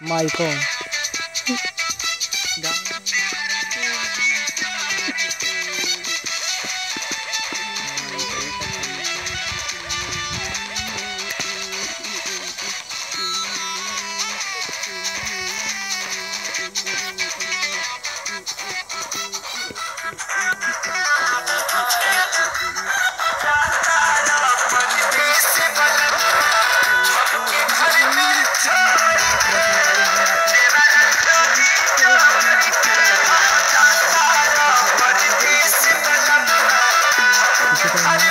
マイコン。Thank you.